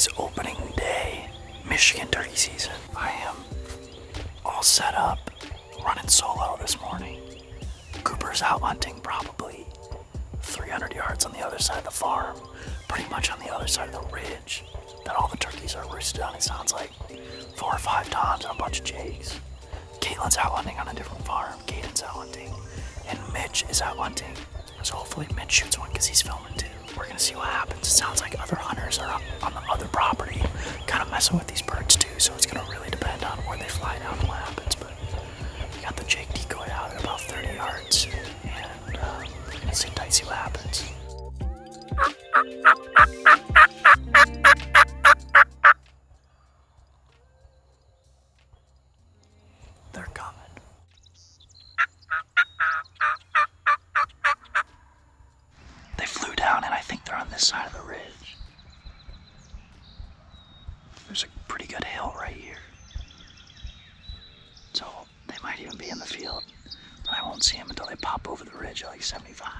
is opening day, Michigan turkey season. I am all set up, running solo this morning. Cooper's out hunting probably 300 yards on the other side of the farm, pretty much on the other side of the ridge that all the turkeys are roosted on. It sounds like four or five toms and a bunch of jakes. Caitlin's out hunting on a different farm. Caden's out hunting. And Mitch is out hunting. So hopefully Mitch shoots one because he's filming too. We're gonna see what happens. It sounds like other hunters are on the other property, kind of messing with these birds too. So it's gonna really depend on where they fly down and what happens. But we got the Jake decoy out at about 30 yards, and uh, we're gonna sit tight, see what happens. They're coming. They flew down, and I think they're on this side of the ridge. There's a pretty good hill right here. So they might even be in the field. But I won't see them until they pop over the ridge at like 75.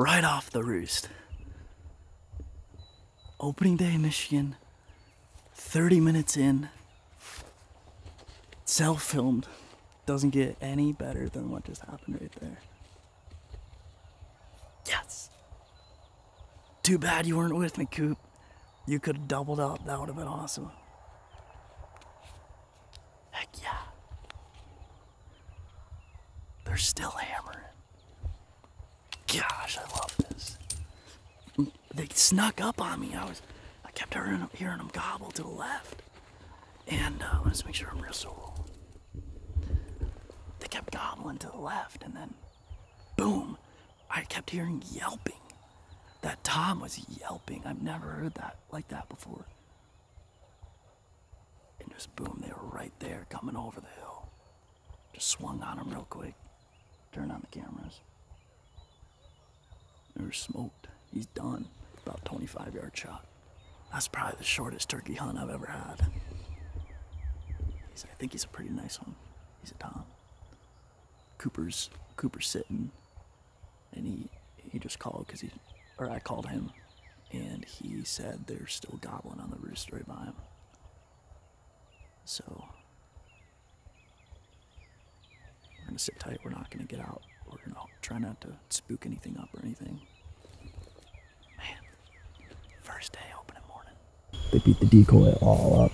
Right off the roost. Opening day in Michigan, 30 minutes in, self filmed. Doesn't get any better than what just happened right there. Yes! Too bad you weren't with me, Coop. You could have doubled up. That would have been awesome. Heck yeah. They're still hammering. Gosh, I love this. They snuck up on me. I was, I kept hearing, hearing them gobble to the left. And uh, let's make sure I'm real solo. They kept gobbling to the left, and then, boom, I kept hearing yelping. That Tom was yelping. I've never heard that like that before. And just boom, they were right there coming over the hill. Just swung on him real quick. Turned on the cameras. Were smoked. He's done. About 25 yard shot. That's probably the shortest turkey hunt I've ever had. He's, I think he's a pretty nice one. He's a Tom. Cooper's Cooper's sitting, and he he just called because he, or I called him, and he said they're still gobbling on the roost right by him. So we're gonna sit tight. We're not gonna get out. We're gonna try not to spook anything up or anything. Man, first day opening morning. They beat the decoy all up.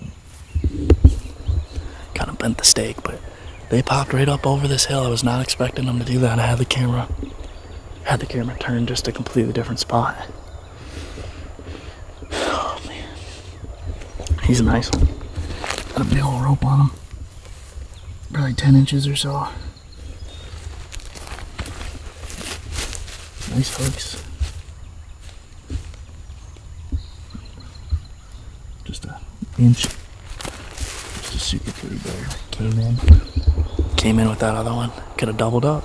Kind of bent the stake, but they popped right up over this hill. I was not expecting them to do that. I had the camera, had the camera turned just a completely different spot. Oh man, he's a nice one. Got a big old rope on him, probably 10 inches or so. Nice hooks. Just a inch. Just a super pretty bird. Came in. Came in with that other one. Could have doubled up.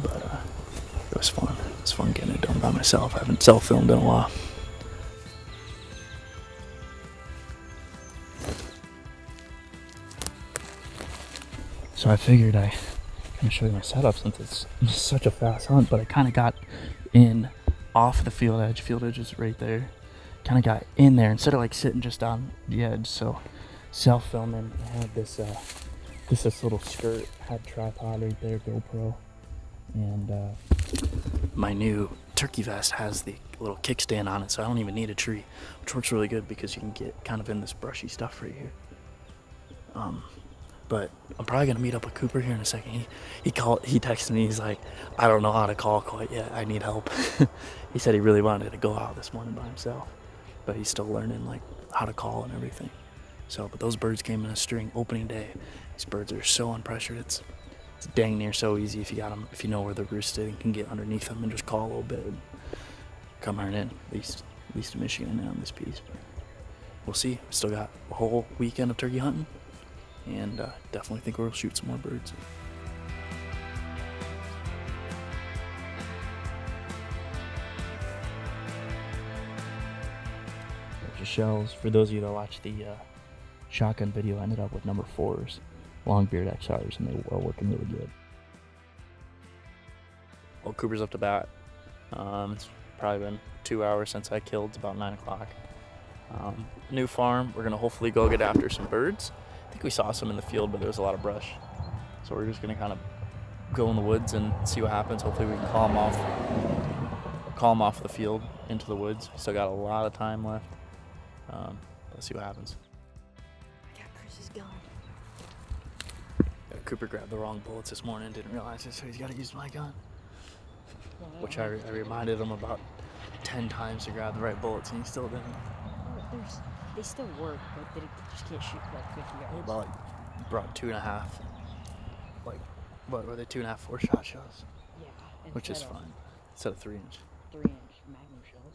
But uh, it was fun. It was fun getting it done by myself. I haven't self filmed in a while. So I figured I kind of show you my setup since it's such a fast hunt, but I kind of got in off the field edge. Field edge is right there. Kind of got in there instead of like sitting just on the edge. So self filming, I had this uh, Just this little skirt had tripod right there, GoPro, and uh, My new turkey vest has the little kickstand on it, so I don't even need a tree, which works really good because you can get kind of in this brushy stuff right here. Um, but I'm probably gonna meet up with Cooper here in a second. He he called, he texted me. He's like, I don't know how to call quite yet. I need help. he said he really wanted to go out this morning by himself, but he's still learning like how to call and everything. So, but those birds came in a string opening day. These birds are so unpressured. It's it's dang near so easy if you got them, if you know where they're roosted and can get underneath them and just call a little bit. And come right in. At least, at least in Michigan on this piece. We'll see. Still got a whole weekend of turkey hunting, and uh, definitely think we'll shoot some more birds. Shells. For those of you that watched the uh, shotgun video, I ended up with number fours, Longbeard XRs, and they were working really good. Well, Cooper's up to bat. Um, it's probably been two hours since I killed. It's about nine o'clock. Um, new farm. We're gonna hopefully go get after some birds. I think we saw some in the field, but there was a lot of brush. So we're just gonna kind of go in the woods and see what happens. Hopefully we can call them off, call them off the field into the woods. Still got a lot of time left. Um, let's see what happens. I got Chris's gun. Uh, Cooper grabbed the wrong bullets this morning. Didn't realize it, so he's got to use my gun. Which I, I reminded him about ten times to grab the right bullets, and he still didn't. Well, there's, they still work, but they just can't shoot like 50 He yards. about like brought two and a half, like what were they two and a half four shot shells, Yeah. which is fine instead of three inch. Three inch magnum shells.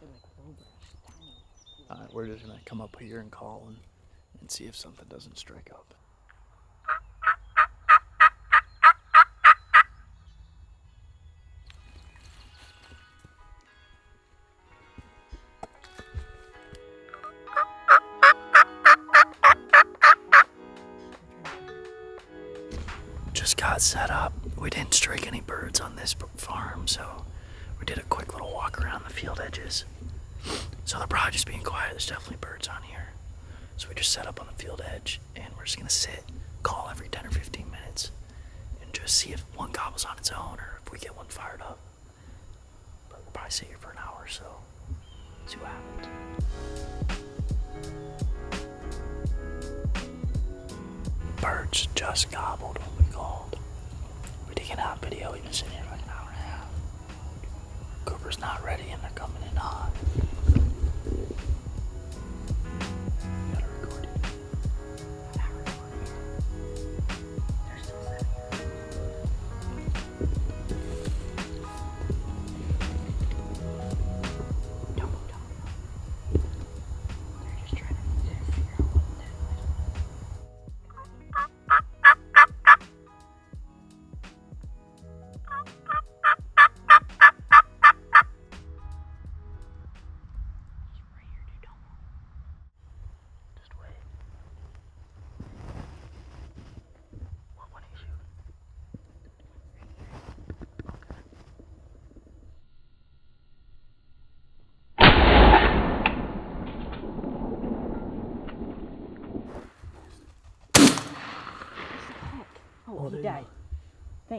They're like Cobras, tiny. Uh, we're just gonna come up here and call and, and see if something doesn't strike up. Just got set up. We didn't strike any birds on this farm, so we did a quick little walk around the field edges. So they're probably just being quiet. There's definitely birds on here. So we just set up on the field edge and we're just gonna sit, call every 10 or 15 minutes, and just see if one gobbles on its own or if we get one fired up. But we'll probably sit here for an hour or so. See what happens. Birds just gobbled when we called. We did get out video. We've been sitting here for like an hour and a half. Cooper's not ready and they're coming in hot.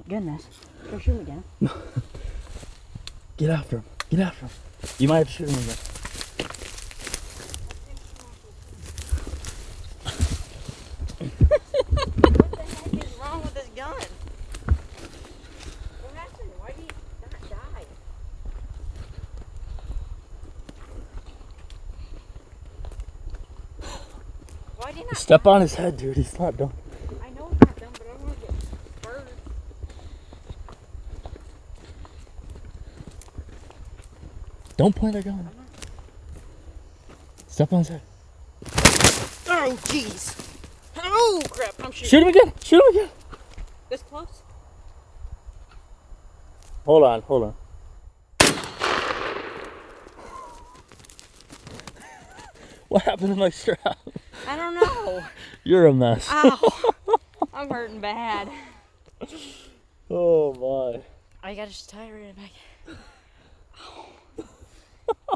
Thank goodness. Go shoot him again. Get after him. Get after him. You might have to shoot him again. What the heck is wrong with this gun? What happened? Why did he not die? Why did he not Step on his head, dude. He's not done. I know it's not done, but I don't want to get burned. Don't point a gun. Step on his head. Oh, jeez. Oh, crap. I'm shooting. Shoot him again. Shoot him again. This close? Hold on. Hold on. What happened to my strap? I don't know. You're a mess. Ow. I'm hurting bad. Oh my. I gotta just tie it right back.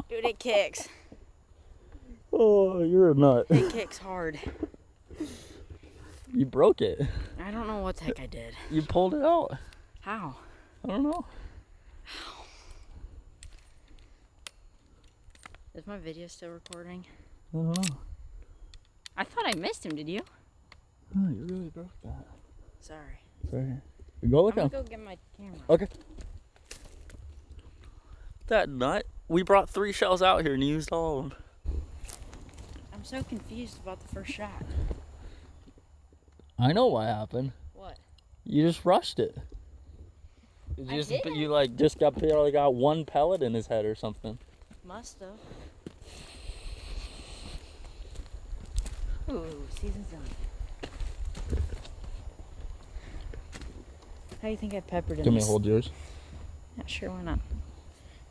Dude, it kicks. Oh, you're a nut. It kicks hard. You broke it. I don't know what the heck I did. You pulled it out. How? I don't know. Is my video still recording? I don't know. I thought I missed him, did you? Oh, you really broke that. Sorry. Sorry. Go look I'm at gonna go get my camera. Okay. That nut. We brought three shells out here and you used all of them. I'm so confused about the first shot. I know what happened. What? You just rushed it. You I just didn't. you like just got barely got one pellet in his head or something. Must have. Ooh, season's done. How do you think I peppered in Give me a hold yours. Not sure, why not?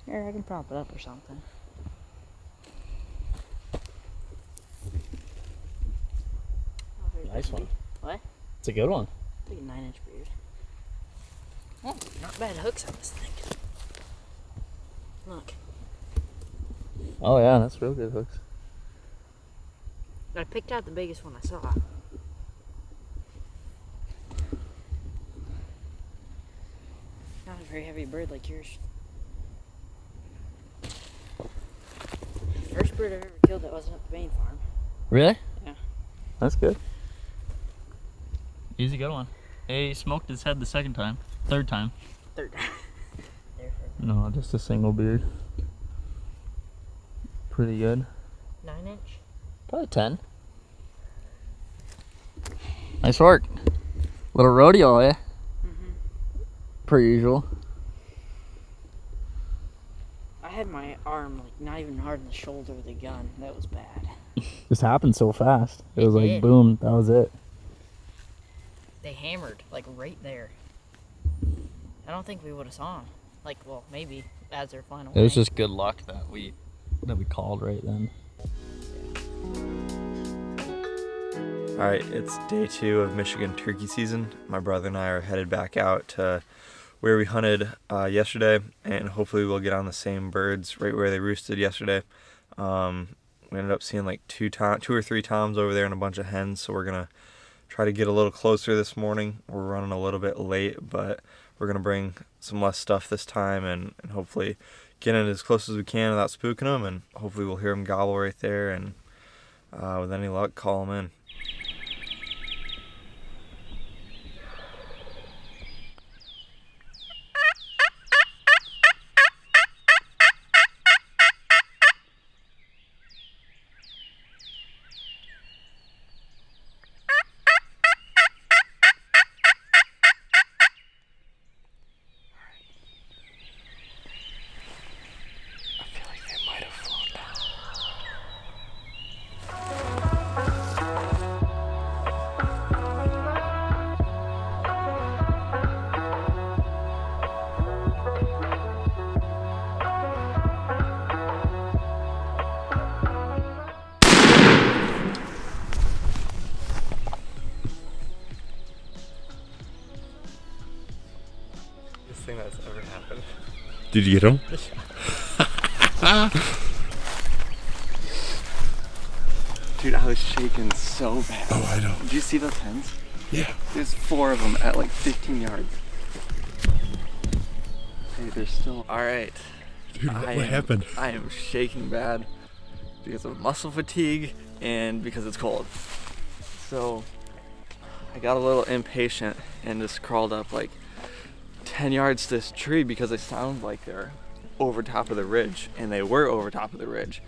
Here, I can prop it up or something. Oh, Nice one. What? It's a good one. Like a nine inch beard. Oh, not bad hooks on this thing. Look, Oh yeah, that's real good hooks. I picked out the biggest one I saw. Not a very heavy bird like yours. First bird I've ever killed that wasn't at the Bain farm. Really? Yeah. That's good. Easy good one. Hey, he smoked his head the second time. Third time. Third. there for No, just a single beard. Pretty good. nine inch. Probably 10. Nice work. Little rodeo, eh? Mm-hmm. Per usual. I had my arm like not even hard on the shoulder of the gun. That was bad. This happened so fast. It It was like did. boom, that was it. They hammered like right there. I don't think we would have saw him. Like, well, maybe as they're. It was just good luck that we that we called right then. All right, it's day two of Michigan turkey season. My brother and I are headed back out to where we hunted uh, yesterday, and hopefully we'll get on the same birds right where they roosted yesterday. Um, we ended up seeing like two tom- two or three toms over there and a bunch of hens, so we're gonna try to get a little closer this morning. We're running a little bit late, but we're gonna bring some less stuff this time, and, and hopefully get in as close as we can without spooking them, and hopefully we'll hear them gobble right there, and uh, with any luck, call them in. This thing that's ever happened. Did you get him? Dude, I was shaking so bad. Oh, I know. Did you see those hens? Yeah. There's four of them at like 15 yards. Hey, they're still. Alright. Dude, what, I what am- happened? I am shaking bad because of muscle fatigue and because it's cold. So I got a little impatient and just crawled up like 10 yards to this tree because they sound like they're over top of the ridge, and they were over top of the ridge.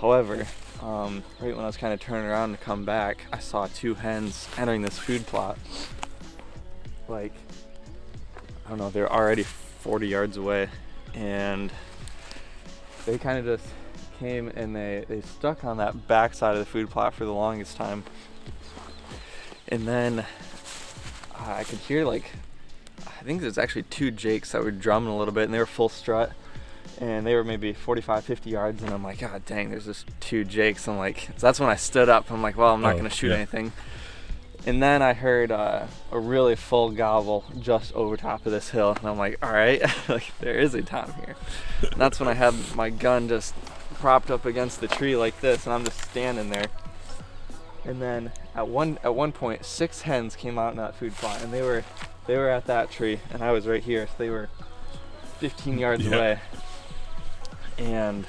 However, um, right when I was kind of turning around to come back, I saw two hens entering this food plot. Like, I don't know, they're already 40 yards away, and they kind of just came and they, they stuck on that back side of the food plot for the longest time. And then I could hear like think there's actually two jakes that were drumming a little bit and they were full strut and they were maybe 45 50 yards and i'm like god dang there's just two jakes. I'm like so that's when i stood up. I'm like well i'm not Oh, going to shoot yeah. anything. And then i heard uh, a really full gobble just over top of this hill and i'm like all right like there is a tom here. And that's when i had my gun just propped up against the tree like this and i'm just standing there. And then at one at one point, six hens came out in that food plot, and they were they were at that tree, and I was right here. So they were 15 yards Yeah. away, and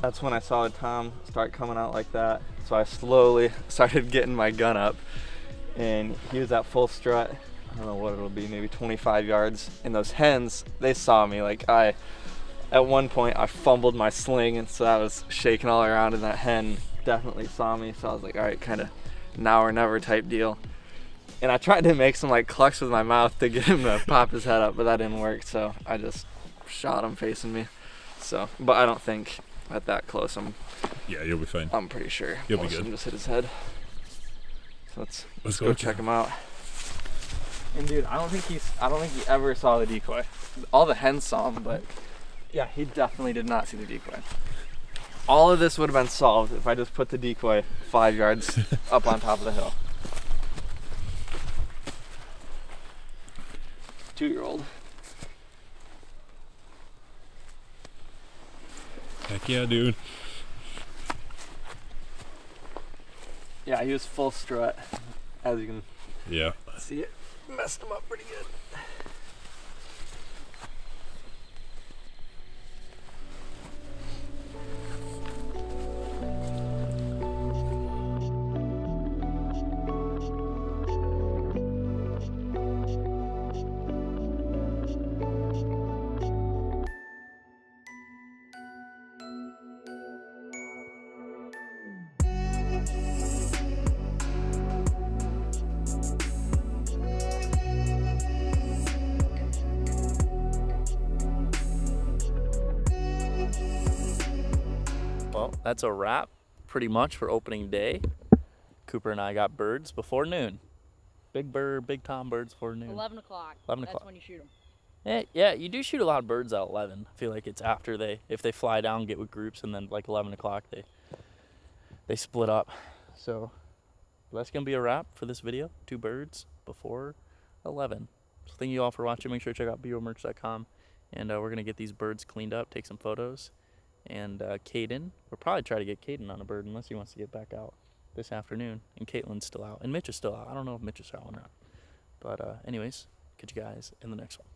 that's when I saw tom start coming out like that. So I slowly started getting my gun up, and he was at full strut. I don't know what it'll be, maybe 25 yards. And those hens, they saw me. Like I, at one point, I fumbled my sling, and so I was shaking all around, and that hen definitely saw me. So I was like, all right, kind of now or never type deal. And I tried to make some like clucks with my mouth to get him to pop his head up, but that didn't work. So I just shot him facing me. So, but I don't think at that close. I'm Yeah, you'll be fine. I'm pretty sure You'll be most of good. them just hit his head. So let's Let's let's go go check check him out. And dude, I don't think he's I don't think he ever saw the decoy. All the hens saw him, but yeah, he definitely did not see the decoy. All of this would have been solved if I just put the decoy five yards up on top of the hill. Two year old. Heck yeah, dude. Yeah, he was full strut. As you can Yeah. see it messed him up pretty good. That's a wrap pretty much for opening day. Cooper and I got birds before noon. Big bird, big tom birds before noon. 11 o'clock. 11 o'clock. That's when you shoot them. Eh, yeah, you do shoot a lot of birds at 11. I feel like it's after they, if they fly down, get with groups, and then like 11 o'clock they, they split up. So that's gonna be a wrap for this video. Two birds before 11. So thank you all for watching. Make sure to check out bomerch.com, and uh, we're gonna get these birds cleaned up, take some photos, and uh, Caden. We'll probably try to get Caden on a bird unless he wants to get back out this afternoon. And Caitlin's still out, and Mitch is still out. I don't know if Mitch is out or not. But uh, anyways, catch you guys in the next one.